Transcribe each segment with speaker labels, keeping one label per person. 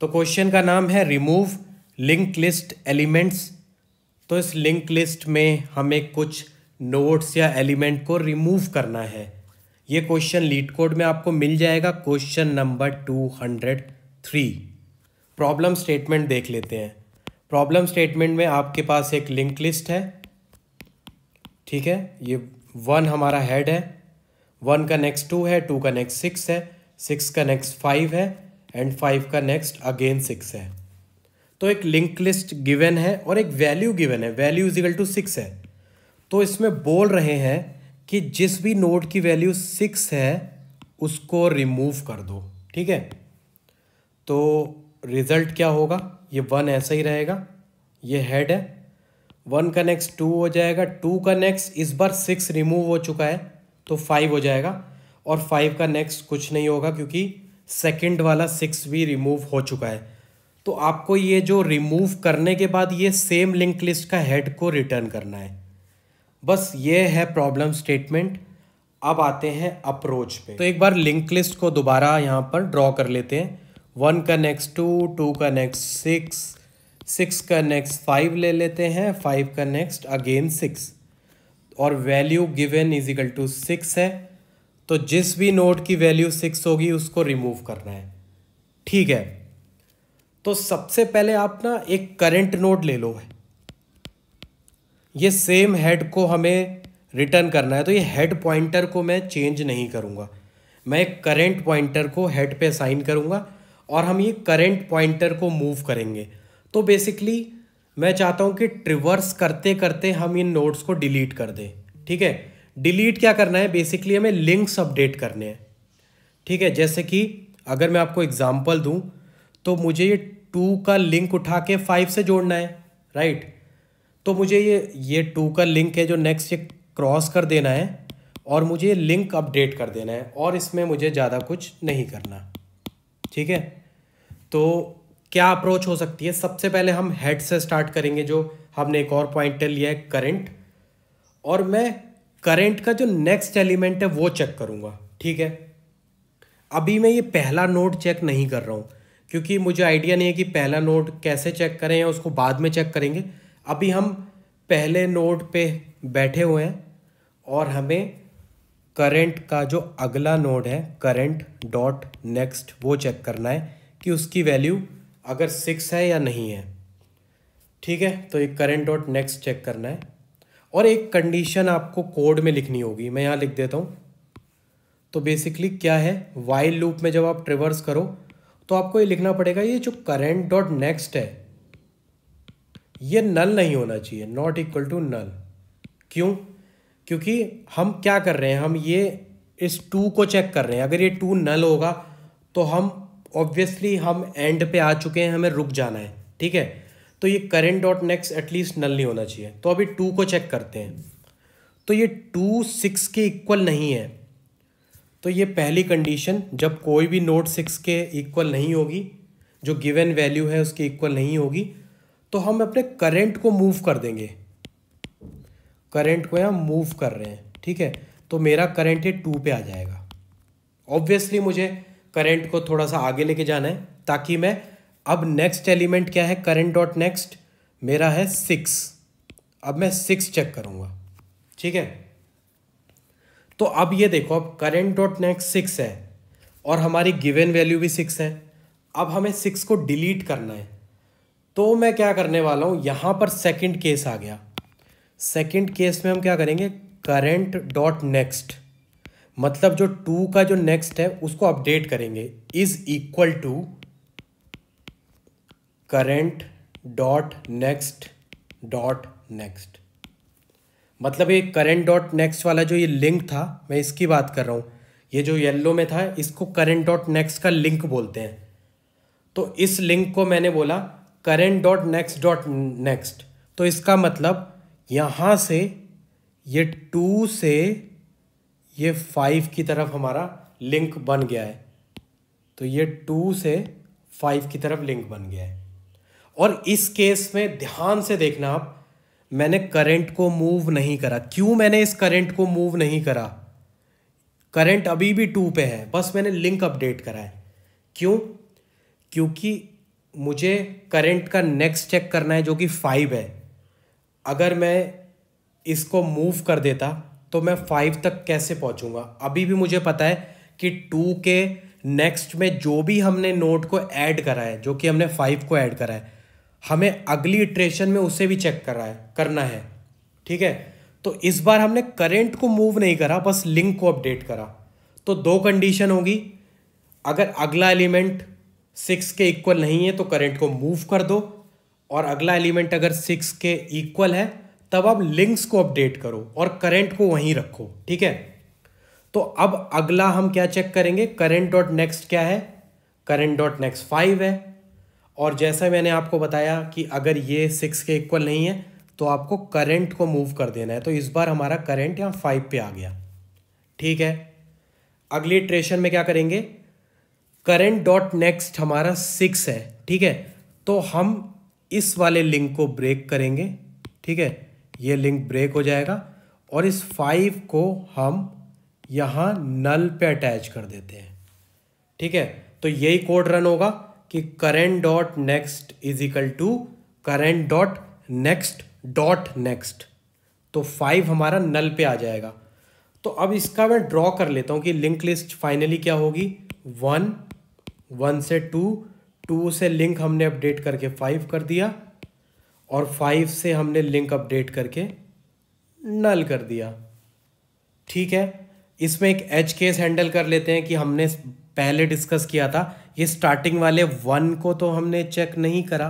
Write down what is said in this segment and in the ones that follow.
Speaker 1: तो क्वेश्चन का नाम है रिमूव लिंक लिस्ट एलिमेंट्स तो इस लिंक लिस्ट में हमें कुछ नोट्स या एलिमेंट को रिमूव करना है। ये क्वेश्चन लीड कोड में आपको मिल जाएगा question number two hundred three problem statement देख लेते हैं। प्रॉब्लम स्टेटमेंट में आपके पास एक लिंक लिस्ट है। ठीक है? ये वन हमारा हेड है। वन का नेक्स्ट टू है टू का नेक्स्ट सिक्स है सिक्स का नेक्स्ट फाइव है। एंड फाइव का नेक्स्ट अगेन सिक्स है। तो एक लिंक लिस्ट गिवन है और एक वैल्यू गिवन है। Value is equal to six है। तो इसमें बोल रहे हैं कि जिस भी नोड की वैल्यू सिक्स है, उसको रिमूव कर दो। ठीक है? तो रिज़ल्ट क्या होगा? ये वन ऐसा ही रहेगा। ये हेड है। वन का नेक्स्ट टू हो जाएगा। टू का नेक्स्ट इस बार सिक्स रिमूव हो चुका है तो फाइव हो जाएगा। और फाइव का नेक्स्ट कुछ नहीं होगा क्योंकि सेकंड वाला सिक्स भी रिमूव हो चुका है। तो आपको ये जो रिमूव करने के बाद ये सेम लिंक लिस्ट का हेड को रिटर्न करना है। बस ये है प्रॉब्लम स्टेटमेंट। अब आते हैं अप्रोच पे। तो एक बार लिंक लिस्ट को दोबारा यहाँ पर ड्रॉ कर लेते हैं। वन का नेक्स्ट टू टू का नेक्स्ट सिक्स सिक्स का नेक्स्ट फाइव ले लेते हैं, फाइव का नेक्स्ट अगेन सिक्स। और value given is equal to six है। तो जिस भी नोड की वैल्यू सिक्स होगी, उसको रिमूव करना है। ठीक है? तो सबसे पहले आप ना एक करंट नोड ले लो। ये सेम हेड को हमें रिटर्न करना है तो ये हेड पॉइंटर को मैं चेंज नहीं करूँगा। मैं एक करेंट पॉइंटर को हेड पे असाइन करूँगा और हम ये करेंट पॉइंटर को मूव करेंगे। तो बेसिकली मैं चाहता हूँ कि ट्रिवर्स करते करते हम इन नोट्स को डिलीट कर दें। ठीक है? डिलीट क्या करना है? बेसिकली हमें लिंक्स अपडेट करने हैं। ठीक है? जैसे कि अगर मैं आपको एग्जांपल दूँ तो मुझे ये टू का लिंक उठा के फाइव से जोड़ना है राइट तो मुझे ये ये टू का लिंक है जो नेक्स्ट ये क्रॉस कर देना है और मुझे लिंक अपडेट कर देना है और इसमें मुझे ज़्यादा कुछ नहीं करना। ठीक है? तो क्या अप्रोच हो सकती है? सबसे पहले हम हेड से स्टार्ट करेंगे, जो हमने एक और पॉइंट लिया है करंट और मैं करंट का जो नेक्स्ट एलिमेंट है, वो चेक करूँगा, ठीक है? अभी मैं ये पहला नोड चेक नहीं कर रहा हूँ, क्योंकि मुझे आइडिया नहीं है कि पहला नोड कैसे चेक करें या उसको बाद में चेक करेंगे। अभी हम पहले नोड पे बैठे हुए हैं और हमें करंट का जो अगला नोड है करंट डॉट नेक्स्ट वो चेक करना है कि उसकी वैल्यू अगर सिक्स है या नहीं है। ठीक है? तो ये करंट डॉट नेक्स्ट चेक करना है। और एक कंडीशन आपको कोड में लिखनी होगी। मैं यहाँ लिख देता हूँ। तो बेसिकली क्या है? वाइल लूप में जब आप ट्रिवर्स करो तो आपको ये लिखना पड़ेगा, ये जो करेंट डॉट नेक्स्ट है, ये नल नहीं होना चाहिए नॉट इक्वल टू नल क्यों? क्योंकि हम क्या कर रहे हैं? हम ये इस टू को चेक कर रहे हैं। अगर ये टू नल होगा तो हम ऑब्वियसली हम एंड पे आ चुके हैं, हमें रुक जाना है। ठीक है? तो ये current dot next at least null नहीं होना चाहिए। तो अभी टू को चेक करते हैं। तो ये टू सिक्स के इक्वल नहीं है। तो ये पहली कंडीशन जब कोई भी नोट सिक्स के इक्वल नहीं होगी, जो गिवन वैल्यू है उसके इक्वल नहीं होगी तो हम अपने करंट को मूव कर देंगे। करंट को यहाँ मूव कर रहे हैं, ठीक है? तो मेरा करंट ये टू पे आ जाएगा। ऑब्वियसली मुझे करंट को थोड़ा सा आगे लेके जाना है, ताकि मैं अब नेक्स्ट एलिमेंट क्या है? करंट डॉट नेक्स्ट मेरा है सिक्स अब मैं सिक्स चेक करूँगा। ठीक है? तो अब ये देखो, अब करंट डॉट नेक्स्ट सिक्स है और हमारी गिवन वैल्यू भी सिक्स है। अब हमें सिक्स को डिलीट करना है। तो मैं क्या करने वाला हूँ? यहाँ पर सेकंड केस आ गया। सेकंड केस में हम क्या करेंगे? करंट डॉट नेक्स्ट मतलब जो टू का जो नेक्स्ट है, उसको अपडेट करेंगे। Is equal to current dot next dot next मतलब ये करेंट डॉट नेक्स्ट वाला जो ये लिंक था, मैं इसकी बात कर रहा हूँ, ये जो येल्लो में था, इसको करेंट डॉट नेक्स्ट का लिंक बोलते हैं। तो इस लिंक को मैंने बोला current dot next dot next तो इसका मतलब यहाँ से ये टू से ये फाइव की तरफ़ हमारा लिंक बन गया है। तो ये टू से फाइव की तरफ़ लिंक बन गया है। और इस केस में ध्यान से देखना आप, मैंने करंट को मूव नहीं करा। क्यों मैंने इस करंट को मूव नहीं करा? करंट अभी भी टू पे है, बस मैंने लिंक अपडेट करा है। क्यों? क्योंकि मुझे करंट का नेक्स्ट चेक करना है जो कि फाइव है। अगर मैं इसको मूव कर देता तो मैं फाइव तक कैसे पहुंचूँगा? अभी भी मुझे पता है कि टू के नेक्स्ट में जो भी हमने नोट को ऐड करा है, जो कि हमने फाइव को ऐड करा है हमें अगली इट्रेशन में उसे भी चेक करा है, करना है। ठीक है? तो इस बार हमने करेंट को मूव नहीं करा, बस लिंक को अपडेट करा। तो दो कंडीशन होगी। अगर अगला एलिमेंट सिक्स के इक्वल नहीं है तो करेंट को मूव कर दो। और अगला एलिमेंट अगर सिक्स के इक्वल है, तब आप लिंक्स को अपडेट करो और करेंट को वहीं रखो। ठीक है? तो अब अगला हम क्या चेक करेंगे? करेंट डॉट नेक्स्ट क्या है? करेंट डॉट नेक्स्ट फाइव है। और जैसा मैंने आपको बताया कि अगर ये सिक्स के इक्वल नहीं है तो आपको करंट को मूव कर देना है। तो इस बार हमारा करंट यहाँ फाइव पे आ गया। ठीक है? अगली ट्रेशन में क्या करेंगे? करंट डॉट नेक्स्ट हमारा सिक्स है। ठीक है? तो हम इस वाले लिंक को ब्रेक करेंगे। ठीक है? ये लिंक ब्रेक हो जाएगा और इस फाइव को हम यहाँ नल पे अटैच कर देते हैं। ठीक है? तो यही कोड रन होगा। कि current dot next is equal to current dot next dot next तो फाइव हमारा नल पे आ जाएगा। तो अब इसका मैं ड्रॉ कर लेता हूँ कि लिंक लिस्ट फाइनली क्या होगी? वन वन से टू टू से लिंक हमने अपडेट करके फाइव कर दिया और फाइव से हमने लिंक अपडेट करके नल कर दिया। ठीक है? इसमें एक एच केस हैंडल कर लेते हैं कि हमने पहले डिस्कस किया था। ये स्टार्टिंग वाले वन को तो हमने चेक नहीं करा।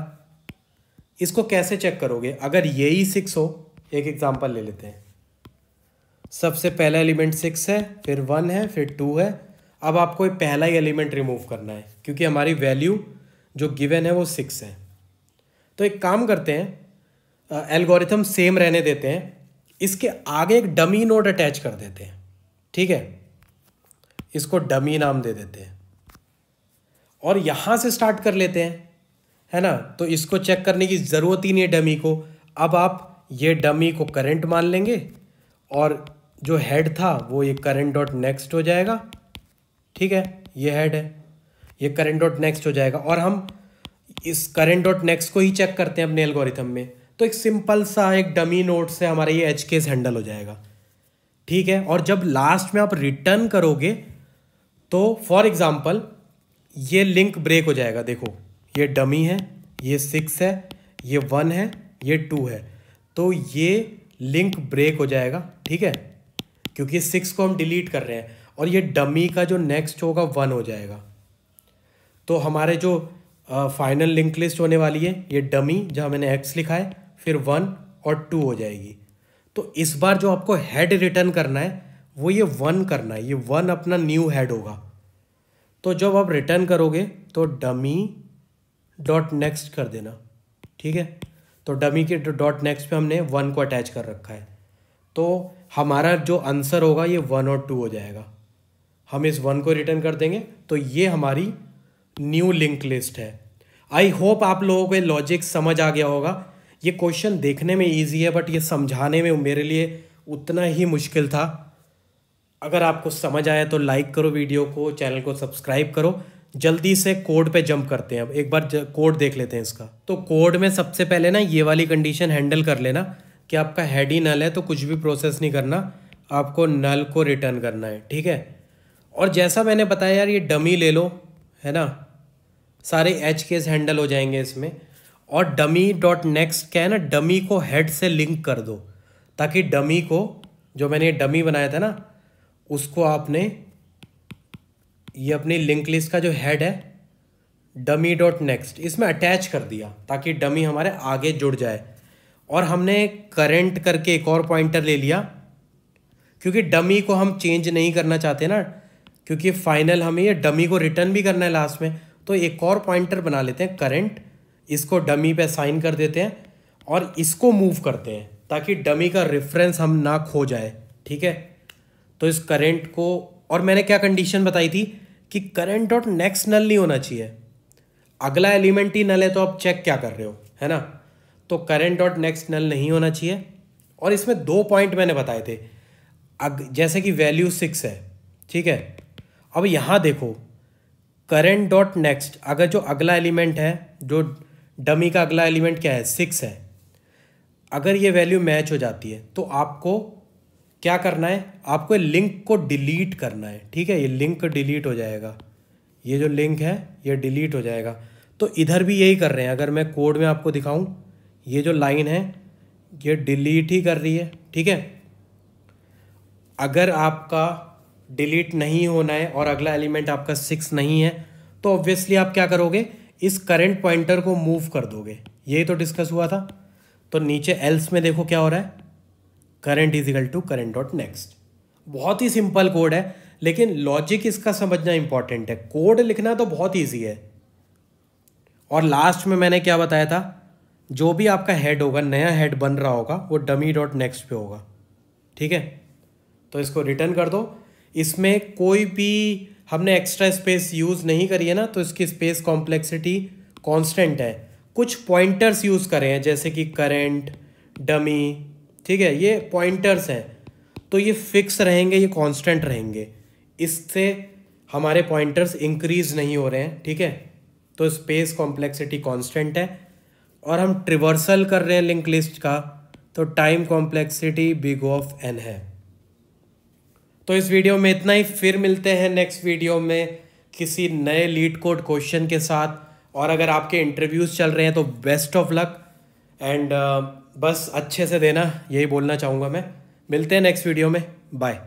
Speaker 1: इसको कैसे चेक करोगे? अगर यही सिक्स हो, एक एग्जांपल ले लेते हैं। सबसे पहला एलिमेंट सिक्स है, फिर वन है, फिर टू है। अब आपको पहला ही एलिमेंट रिमूव करना है, क्योंकि हमारी वैल्यू जो गिवन है वो सिक्स है। तो एक काम करते हैं एल्गोरिथम सेम रहने देते हैं। इसके आगे एक डमी नोड अटैच कर देते हैं। ठीक है? इसको डमी नाम दे देते हैं। और यहाँ से स्टार्ट कर लेते हैं, है ना? तो इसको चेक करने की ज़रूरत ही नहीं है डमी को। अब आप ये डमी को करंट मान लेंगे और जो हेड था वो ये करंट डॉट नेक्स्ट हो जाएगा। ठीक है? ये हेड है। ये करंट डॉट नेक्स्ट हो जाएगा। और हम इस करंट डॉट नेक्स्ट को ही चेक करते हैं अपने एल्गोरिथम में। तो एक सिंपल सा एक डमी नोट से हमारा ये एच केस हैंडल हो जाएगा। ठीक है? और जब लास्ट में आप रिटर्न करोगे तो फॉर एग्ज़ाम्पल ये लिंक ब्रेक हो जाएगा, देखो, ये डमी है, ये सिक्स है, ये वन है, ये टू है। तो ये लिंक ब्रेक हो जाएगा, ठीक है? क्योंकि सिक्स को हम डिलीट कर रहे हैं, और ये डमी का जो नेक्स्ट होगा वन हो जाएगा। तो हमारे जो फाइनल लिंक लिस्ट होने वाली है, ये डमी जहाँ मैंने एक्स लिखा है, फिर वन और टू हो जाएगी। तो इस बार जो आपको हेड रिटर्न करना है वो ये वन करना है, ये वन अपना न्यू हेड होगा। तो जब आप रिटर्न करोगे तो डमी डॉट नेक्स्ट कर देना, ठीक है? तो डमी के डॉट नेक्स्ट पे हमने वन को अटैच कर रखा है। तो हमारा जो आंसर होगा, ये वन और टू हो जाएगा। हम इस वन को रिटर्न कर देंगे तो ये हमारी न्यू लिंक लिस्ट है। आई होप आप लोगों को लॉजिक समझ आ गया होगा। ये क्वेश्चन देखने में ईजी है बट ये समझाने में मेरे लिए उतना ही मुश्किल था। अगर आपको समझ आया तो लाइक करो वीडियो को चैनल को सब्सक्राइब करो। जल्दी से कोड पे जंप करते हैं अब। एक बार कोड देख लेते हैं इसका। तो कोड में सबसे पहले ना ये वाली कंडीशन हैंडल कर लेना कि आपका हेड ही नल है तो कुछ भी प्रोसेस नहीं करना। आपको नल को रिटर्न करना है, ठीक है? और जैसा मैंने बताया यार, ये डमी ले लो, है ना? सारे एच केस हैंडल हो जाएँगे इसमें। और डमी डॉट नेक्स्ट क्या है ना डमी को हेड से लिंक कर दो। ताकि डमी को, जो मैंने ये डमी बनाया था ना उसको आपने, ये अपनी लिंक लिस्ट का जो हेड है डमी डॉट नेक्स्ट इसमें अटैच कर दिया, ताकि डमी हमारे आगे जुड़ जाए। और हमने करेंट करके एक और पॉइंटर ले लिया, क्योंकि डमी को हम चेंज नहीं करना चाहते ना, क्योंकि फाइनल हमें ये डमी को रिटर्न भी करना है लास्ट में तो एक और पॉइंटर बना लेते हैं करेंट इसको डमी पे साइन कर देते हैं, और इसको मूव करते हैं, ताकि डमी का रेफरेंस हम ना खो जाए, ठीक है? तो इस करंट को, और मैंने क्या कंडीशन बताई थी कि करंट डॉट नेक्स्ट नल नहीं होना चाहिए। अगला एलिमेंट ही नल है तो आप चेक क्या कर रहे हो, है ना? तो करंट डॉट नेक्स्ट नल नहीं होना चाहिए। और इसमें दो पॉइंट मैंने बताए थे। अग, जैसे कि वैल्यू सिक्स है, ठीक है? अब यहाँ देखो करेंट डॉट नेक्स्ट अगर जो अगला एलिमेंट है, जो डमी का अगला एलिमेंट क्या है सिक्स है। अगर ये वैल्यू मैच हो जाती है तो आपको क्या करना है? आपको लिंक को डिलीट करना है, ठीक है? ये लिंक डिलीट हो जाएगा। ये जो लिंक है, ये डिलीट हो जाएगा। तो इधर भी यही कर रहे हैं। अगर मैं कोड में आपको दिखाऊँ, ये जो लाइन है, ये डिलीट ही कर रही है, ठीक है? अगर आपका डिलीट नहीं होना है और अगला एलिमेंट आपका सिक्स नहीं है तो ऑब्वियसली आप क्या करोगे? इस करंट पॉइंटर को मूव कर दोगे। यही तो डिस्कस हुआ था। तो नीचे एल्स में देखो क्या हो रहा है। Current is equal to current dot next बहुत ही सिंपल कोड है, लेकिन लॉजिक इसका समझना इंपॉर्टेंट है। कोड लिखना तो बहुत ईजी है। और लास्ट में मैंने क्या बताया था? जो भी आपका हेड होगा, नया हेड बन रहा होगा, वो डमी डॉट नेक्स्ट पे होगा। ठीक है? तो इसको रिटर्न कर दो। इसमें कोई भी हमने एक्स्ट्रा स्पेस यूज़ नहीं करी है ना तो इसकी स्पेस कॉम्प्लेक्सिटी कांस्टेंट है। कुछ पॉइंटर्स यूज़ करें हैं, जैसे कि करेंट डमी ठीक है, ये पॉइंटर्स हैं। तो ये फिक्स रहेंगे, ये कांस्टेंट रहेंगे। इससे हमारे पॉइंटर्स इंक्रीज नहीं हो रहे हैं, ठीक है? तो स्पेस कॉम्प्लेक्सिटी कांस्टेंट है। और हम ट्रिवर्सल कर रहे हैं लिंक लिस्ट का तो time complexity big of N है। तो इस वीडियो में इतना ही, फिर मिलते हैं नेक्स्ट वीडियो में किसी नए लीड कोड क्वेश्चन के साथ। और अगर आपके इंटरव्यूज़ चल रहे हैं तो बेस्ट ऑफ़ लक एंड बस अच्छे से देना यही बोलना चाहूँगा मैं। मिलते हैं नेक्स्ट वीडियो में। बाय